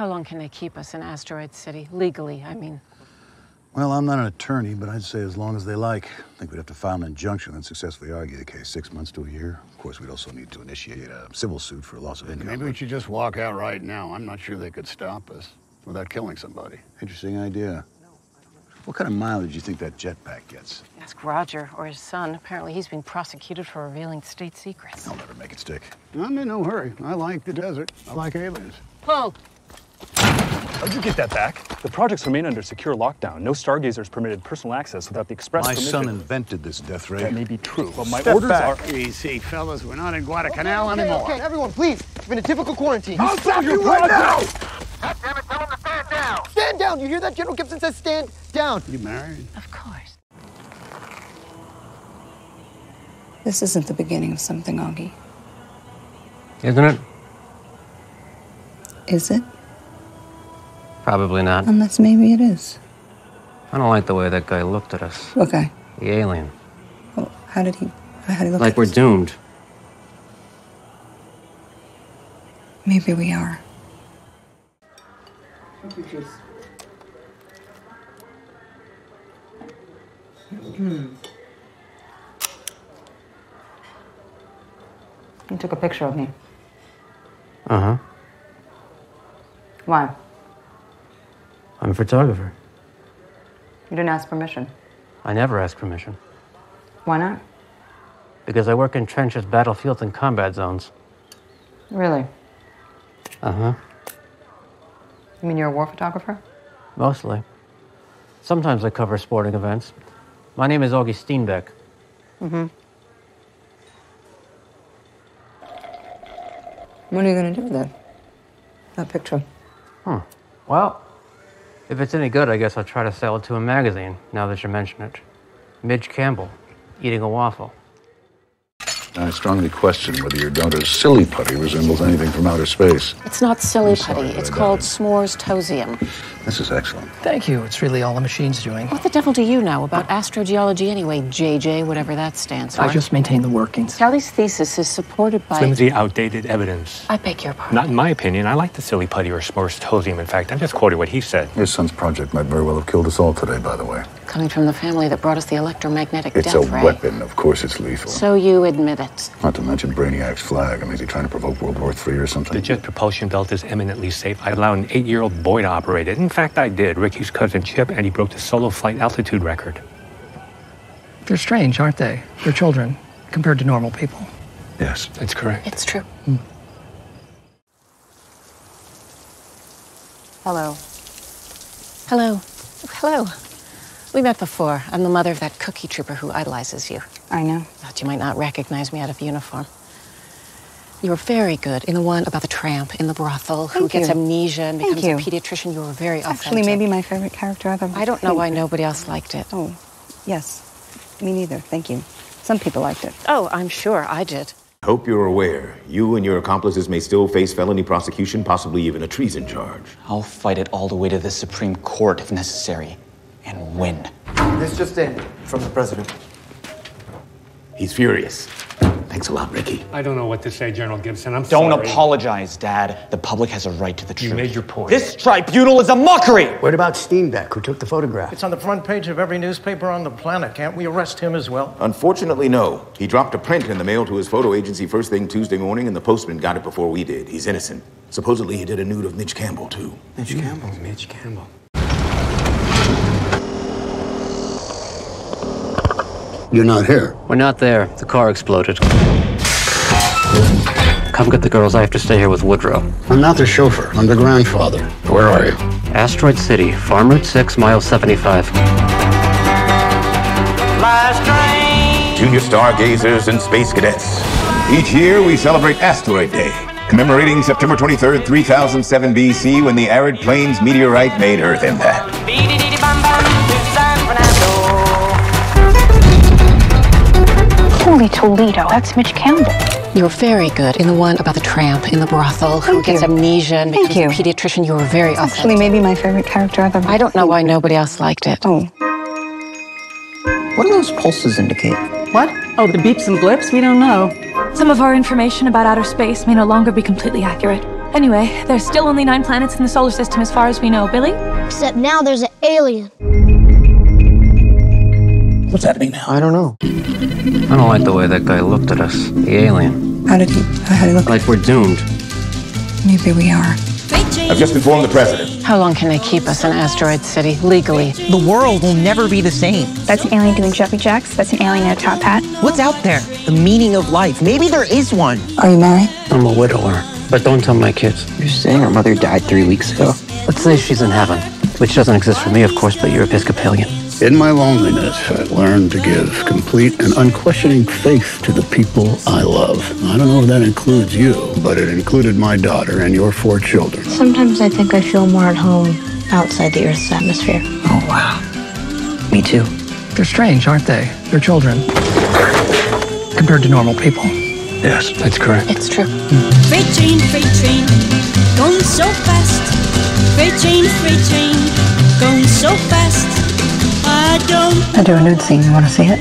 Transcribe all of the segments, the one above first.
How long can they keep us in Asteroid City? Legally, I mean. Well, I'm not an attorney, but I'd say as long as they like. I think we'd have to file an injunction and successfully argue the case. Six months to a year. Of course, we'd also need to initiate a civil suit for loss of income. Maybe we should just walk out right now. I'm not sure they could stop us without killing somebody. Interesting idea. What kind of mileage do you think that jetpack gets? Ask Roger or his son. Apparently, he's being prosecuted for revealing state secrets. I'll never make it stick. I'm in no hurry. I like the desert. I like aliens. Pull! How'd you get that back? The projects remain under secure lockdown. No stargazers permitted personal access without the express My permission. son invented this death ray. That may be true, but my Step orders back. are. Easy, fellas. We're not in Guadalcanal okay, anymore. Okay, everyone, please. It's been a typical quarantine. I'll stop you right now! God damn it, tell him to stand down! Stand down. You hear that? General Gibson says stand down. You married? Of course. This isn't the beginning of something, Augie. Isn't it? Is it? Probably not. Unless maybe it is. I don't like the way that guy looked at us. Okay. The alien. Well, how did he? How did he look? Like at we're us? doomed. Maybe we are. You took a picture of me. Uh huh. Why? I'm a photographer. You didn't ask permission. I never ask permission. Why not? Because I work in trenches, battlefields, and combat zones. Really? Uh huh. You mean you're a war photographer? Mostly. Sometimes I cover sporting events. My name is Augie Steenbeck. Mm-hmm. What are you gonna do with that? That picture. Hmm. Well, if it's any good, I guess I'll try to sell it to a magazine, now that you mention it. Midge Campbell, eating a waffle. I strongly question whether your daughter's silly putty resembles anything from outer space. It's not silly sorry, putty. It's I called doubt s'mores toesium. This is excellent. Thank you. It's really all the machine's doing. What the devil do you know about astrogeology anyway, JJ, whatever that stands for? I just maintain the workings. Sally's thesis is supported by. Flimsy, outdated evidence. I beg your pardon. Not in my opinion. I like the silly putty or s'mores toesium. In fact, I'm just quoting what he said. Your son's project might very well have killed us all today, by the way. Coming from the family that brought us the electromagnetic It's death It's a ray. weapon. Of course it's lethal. So you admit it. Not to mention Brainiac's flag. I mean, is he trying to provoke World War III or something? The jet propulsion belt is eminently safe. I allowed an eight-year-old boy to operate it. In fact, I did. Ricky's cousin Chip, and he broke the solo flight altitude record. They're strange, aren't they? They're children compared to normal people. Yes. That's correct. It's true. Hmm. Hello. Hello. Hello. We met before. I'm the mother of that cookie trooper who idolizes you. I know. Thought you might not recognize me out of uniform. You were very good in the one about the tramp in the brothel who Thank gets amnesia and Thank becomes you. a pediatrician. You were very It's authentic. actually maybe my favorite character I've ever I don't know why nobody else liked it. Oh, yes. Me neither. Thank you. Some people liked it. Oh, I'm sure I did. Hope you're aware. You and your accomplices may still face felony prosecution, possibly even a treason charge. I'll fight it all the way to the Supreme Court if necessary, and win. This just in from the president. He's furious. Thanks a lot, Ricky. I don't know what to say, General Gibson. I'm Don't sorry. apologize, Dad. The public has a right to the truth. You made your point. This tribunal is a mockery! What about Steenbeck, who took the photograph? It's on the front page of every newspaper on the planet. Can't we arrest him as well? Unfortunately, no. He dropped a print in the mail to his photo agency first thing Tuesday morning, and the postman got it before we did. He's innocent. Supposedly, he did a nude of Midge Campbell, too. Midge Campbell. Midge Campbell. You're not here. We're not there. The car exploded. Come get the girls. I have to stay here with Woodrow. I'm not the chauffeur. I'm the grandfather. Where are you? Asteroid City, Farm Route 6, mile 75. Junior stargazers and space cadets. Each year, we celebrate Asteroid Day, commemorating September 23rd, 3007 BC, when the arid plains meteorite made Earth impact. Holy Toledo, that's Midge Campbell. You were very good in the one about the tramp in the brothel who Thank gets you. amnesia and Thank becomes a pediatrician. You were very It's authentic. actually maybe my favorite character I've ever I don't know why nobody else liked it. Oh, What do those pulses indicate? What? Oh, the beeps and blips? We don't know. Some of our information about outer space may no longer be completely accurate. Anyway, there's still only nine planets in the solar system as far as we know. Billy? Except now there's an alien. What's happening now? I don't know. I don't like the way that guy looked at us. The alien. How did he, how did he look? Like we're doomed. Maybe we are. I've just informed the president. How long can they keep us in Asteroid City legally? The world will never be the same. That's an alien doing jumpy jacks. That's an alien in a top hat. What's out there? The meaning of life. Maybe there is one. Are you married? I'm a widower. But don't tell my kids. You're saying her mother died three weeks ago? Let's say she's in heaven, which doesn't exist for me, of course, but you're Episcopalian. In my loneliness, I learned to give complete and unquestioning faith to the people I love. I don't know if that includes you, but it included my daughter and your four children. Sometimes I think I feel more at home outside the Earth's atmosphere. Oh, wow. Me too. They're strange, aren't they? They're children. Compared to normal people. Yes, that's correct. It's true. Freight train, freight train, going so fast. Freight train, freight train, going so fast. I don't I do a nude scene. You want to see it?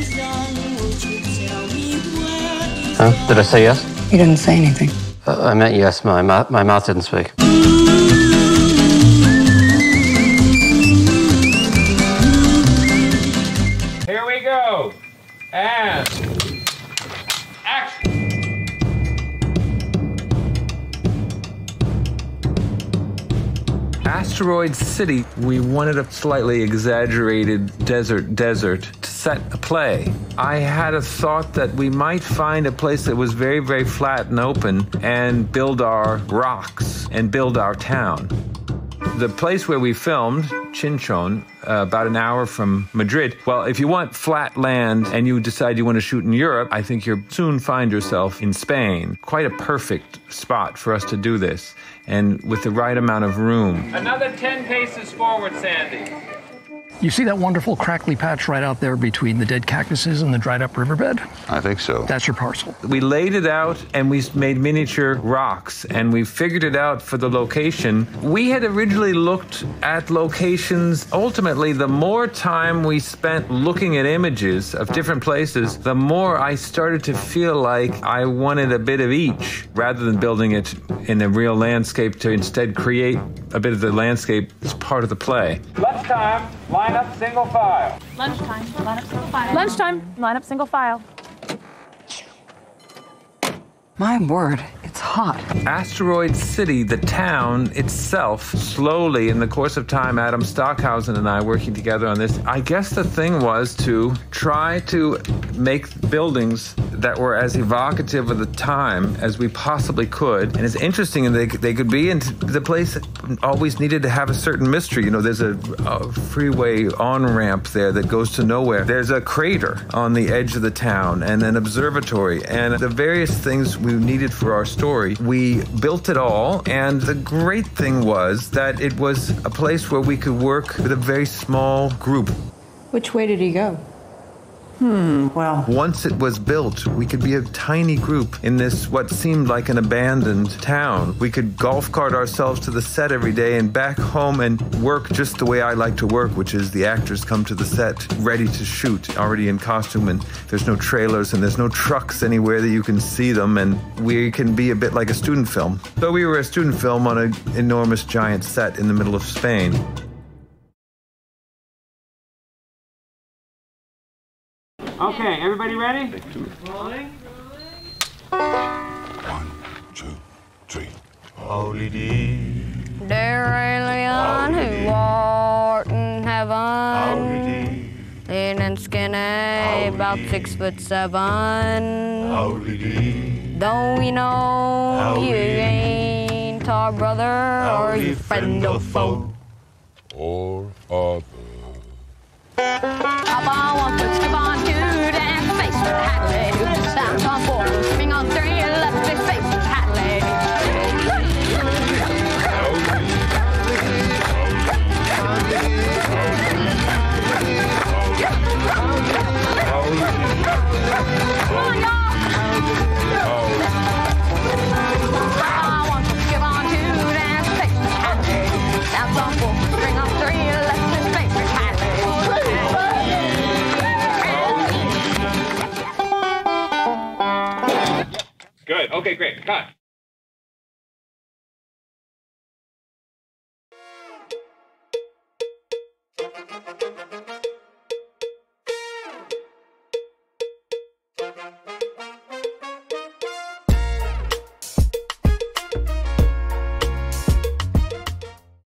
Huh? Did I say yes? You didn't say anything. Uh, I meant yes. My, mouth, my mouth didn't speak. Here we go. And action. Asteroid City, we wanted a slightly exaggerated desert desert to set a play. I had a thought that we might find a place that was very, very flat and open and build our rocks and build our town. The place where we filmed, Chinchon, uh, about an hour from Madrid. Well, if you want flat land and you decide you want to shoot in Europe, I think you'll soon find yourself in Spain. Quite a perfect spot for us to do this, and with the right amount of room. Another 10 paces forward, Sandy. You see that wonderful crackly patch right out there between the dead cactuses and the dried up riverbed? I think so. That's your parcel. We laid it out and we made miniature rocks and we figured it out for the location. We had originally looked at locations. Ultimately, the more time we spent looking at images of different places, the more I started to feel like I wanted a bit of each rather than building it in a real landscape to instead create a bit of the landscape as part of the play. Lunchtime, line up single file. Lunchtime, line up single file. Lunchtime, line up single file. My word, it's hot. Asteroid City, the town itself, slowly in the course of time, Adam Stockhausen and I working together on this. I guess the thing was to try to make buildings that were as evocative of the time as we possibly could. And it's interesting, and they, they could be, and the place always needed to have a certain mystery. You know, there's a, a freeway on ramp there that goes to nowhere. There's a crater on the edge of the town, and an observatory, and the various things we needed for our story. We built it all, and the great thing was that it was a place where we could work with a very small group. Which way did he go? Hmm, well. Once it was built, we could be a tiny group in this, what seemed like an abandoned town. We could golf cart ourselves to the set every day and back home and work just the way I like to work, which is the actors come to the set ready to shoot, already in costume, and there's no trailers and there's no trucks anywhere that you can see them, and we can be a bit like a student film. So we were a student film on an enormous giant set in the middle of Spain. Okay, everybody ready? Rolling. Holy dee. Dear alien who art in heaven, thin and skinny, about six foot seven. Holy dee. Don't we know you ain't our brother or your friend or foe? Or other. Cut.